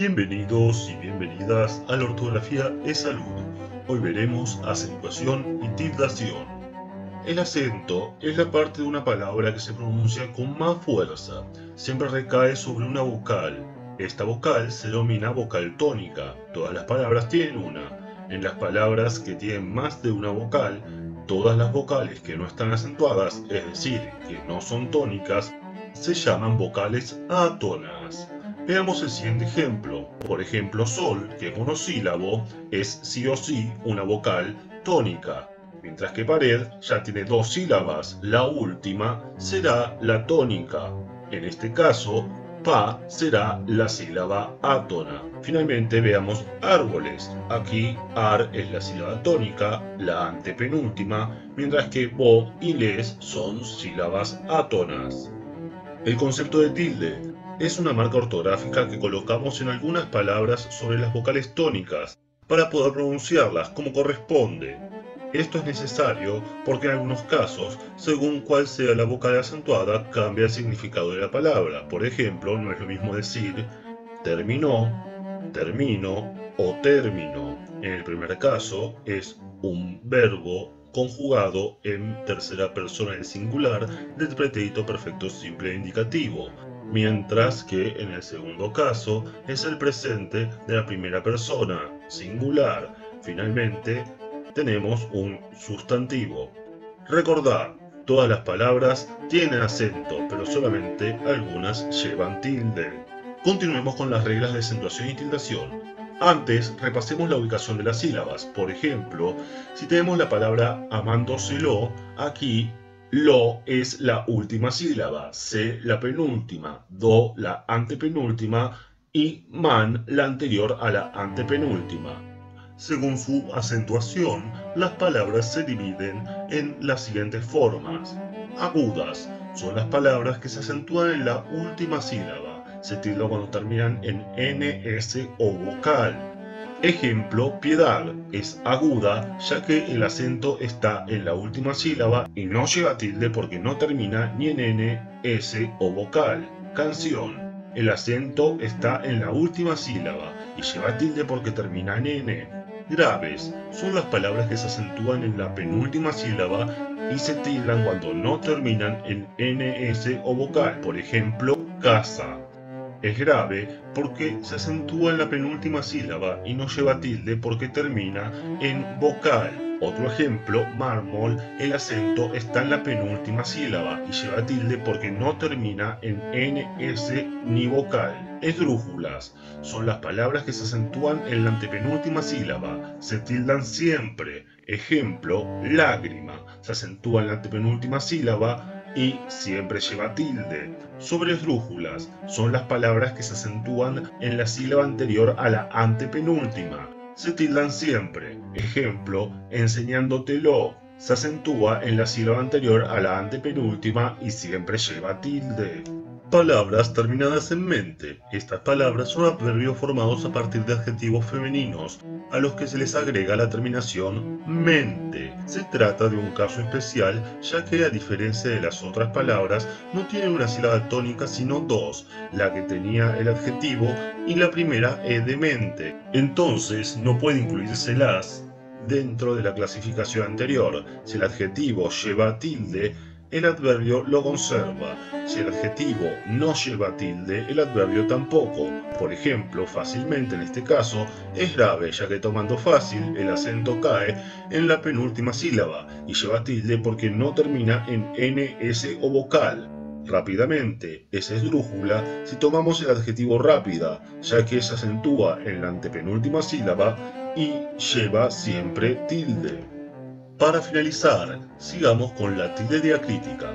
Bienvenidos y bienvenidas a la ortografía es salud. Hoy veremos acentuación y tildación. El acento es la parte de una palabra que se pronuncia con más fuerza. Siempre recae sobre una vocal. Esta vocal se denomina vocal tónica. Todas las palabras tienen una. En las palabras que tienen más de una vocal, todas las vocales que no están acentuadas, es decir, que no son tónicas, se llaman vocales átonas. Veamos el siguiente ejemplo. Por ejemplo, sol, que es monosílabo, es sí o sí una vocal tónica, mientras que pared ya tiene dos sílabas. La última será la tónica. En este caso, pa será la sílaba átona. Finalmente veamos árboles. Aquí ar es la sílaba tónica, la antepenúltima, mientras que bo y les son sílabas átonas. El concepto de tilde es una marca ortográfica que colocamos en algunas palabras sobre las vocales tónicas para poder pronunciarlas como corresponde. Esto es necesario porque en algunos casos, según cuál sea la vocal acentuada, cambia el significado de la palabra. Por ejemplo, no es lo mismo decir terminó, termino o término. En el primer caso es un verbo conjugado en tercera persona del singular del pretérito perfecto simple e indicativo mientras que en el segundo caso es el presente de la primera persona, singular. Finalmente, tenemos un sustantivo. Recordad, todas las palabras tienen acento, pero solamente algunas llevan tilde. Continuemos con las reglas de acentuación y tildación. Antes, repasemos la ubicación de las sílabas. Por ejemplo, si tenemos la palabra amándoselo, aquí lo es la última sílaba, se la penúltima, do la antepenúltima y man la anterior a la antepenúltima. Según su acentuación, las palabras se dividen en las siguientes formas. Agudas son las palabras que se acentúan en la última sílaba. Se tildan cuando terminan en ns o vocal. Ejemplo, piedad es aguda ya que el acento está en la última sílaba y no lleva tilde porque no termina ni en n, s o vocal. Canción. El acento está en la última sílaba y lleva tilde porque termina en n. Graves son las palabras que se acentúan en la penúltima sílaba y se tildan cuando no terminan en ns o vocal. Por ejemplo, casa. Es grave porque se acentúa en la penúltima sílaba y no lleva tilde porque termina en vocal. Otro ejemplo, mármol, el acento está en la penúltima sílaba y lleva tilde porque no termina en ns ni vocal. Esdrújulas son las palabras que se acentúan en la antepenúltima sílaba, se tildan siempre. Ejemplo, lágrima, se acentúa en la antepenúltima sílaba y siempre lleva tilde. Sobre esdrújulas son las palabras que se acentúan en la sílaba anterior a la antepenúltima. Se tildan siempre. Ejemplo, enseñándotelo. Se acentúa en la sílaba anterior a la antepenúltima y siempre lleva tilde. Palabras terminadas en mente. Estas palabras son adverbios formados a partir de adjetivos femeninos, a los que se les agrega la terminación mente. Se trata de un caso especial, ya que a diferencia de las otras palabras, no tiene una sílaba tónica sino dos, la que tenía el adjetivo y la primera e de mente. Entonces no puede incluirse las dentro de la clasificación anterior. Si el adjetivo lleva tilde, el adverbio lo conserva. Si el adjetivo no lleva tilde, el adverbio tampoco. Por ejemplo, fácilmente en este caso, es grave ya que tomando fácil el acento cae en la penúltima sílaba y lleva tilde porque no termina en ns o vocal. Rápidamente es esdrújula si tomamos el adjetivo rápida, ya que se acentúa en la antepenúltima sílaba y lleva siempre tilde. Para finalizar, sigamos con la tilde diacrítica.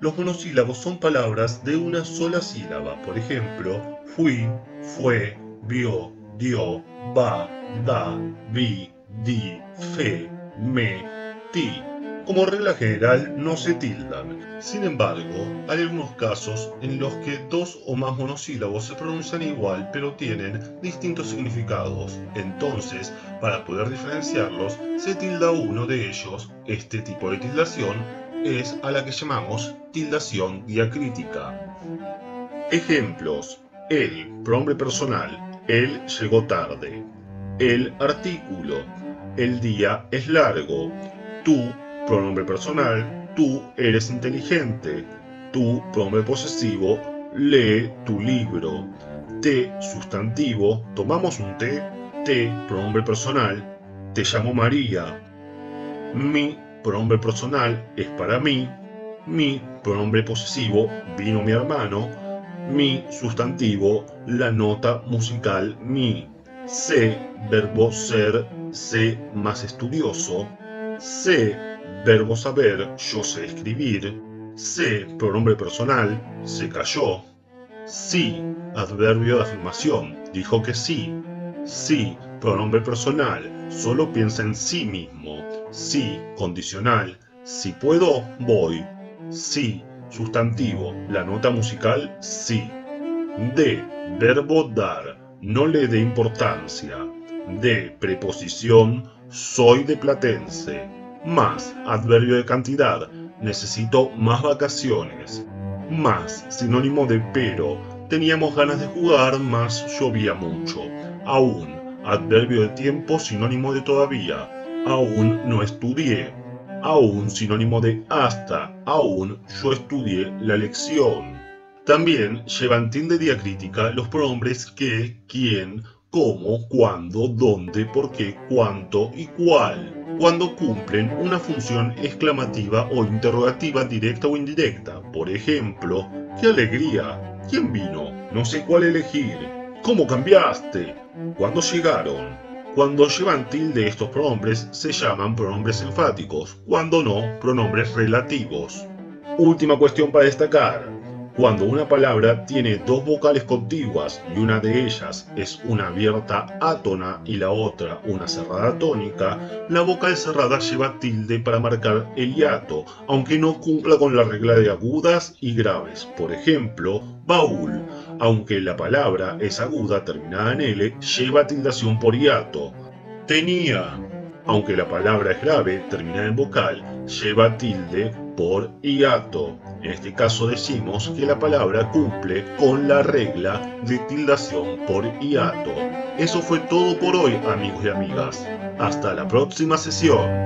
Los monosílabos son palabras de una sola sílaba, por ejemplo, fui, fue, vio, dio, va, da, vi, di, fe, me, ti. Como regla general no se tildan. Sin embargo, hay algunos casos en los que dos o más monosílabos se pronuncian igual pero tienen distintos significados. Entonces, para poder diferenciarlos, se tilda uno de ellos. Este tipo de tildación es a la que llamamos tildación diacrítica. Ejemplos. El, pronombre personal, Él llegó tarde. El artículo. El día es largo. Tú, pronombre personal, tú eres inteligente. Tú, pronombre posesivo, lee tu libro. Te, sustantivo, tomamos un té. Te, pronombre personal, te llamo María. Mi, pronombre personal, es para mí. Mi, pronombre posesivo, vino mi hermano. Mi, sustantivo, la nota musical mi. Sé, verbo ser, sé más estudioso. Sé, verbo saber, yo sé escribir. Sé, pronombre personal, se cayó. Sí, adverbio de afirmación, dijo que sí. Sí, pronombre personal, solo piensa en sí mismo. Sí, condicional, si puedo, voy. Sí, sustantivo, la nota musical, sí. De, verbo dar, no le dé importancia. De, preposición, soy de Platense. Más, adverbio de cantidad, necesito más vacaciones. Más, sinónimo de pero, teníamos ganas de jugar, más llovía mucho. Aún, adverbio de tiempo, sinónimo de todavía. Aún no estudié. Aún, sinónimo de hasta. Aún yo estudié la lección. También llevan tilde diacrítica los pronombres que, quién, cómo, cuándo, dónde, por qué, cuánto y cuál, cuando cumplen una función exclamativa o interrogativa directa o indirecta. Por ejemplo, ¡qué alegría! ¿Quién vino? No sé cuál elegir. ¿Cómo cambiaste? ¿Cuándo llegaron? Cuando llevan tilde estos pronombres se llaman pronombres enfáticos, cuando no, pronombres relativos. Última cuestión para destacar. Cuando una palabra tiene dos vocales contiguas y una de ellas es una abierta átona y la otra una cerrada tónica, la vocal cerrada lleva tilde para marcar el hiato, aunque no cumpla con la regla de agudas y graves. Por ejemplo, baúl, aunque la palabra es aguda terminada en L, lleva tildación por hiato. Tenía, aunque la palabra es grave terminada en vocal, lleva tilde por hiato. En este caso decimos que la palabra cumple con la regla de tildación por hiato. Eso fue todo por hoy amigos y amigas. Hasta la próxima sesión.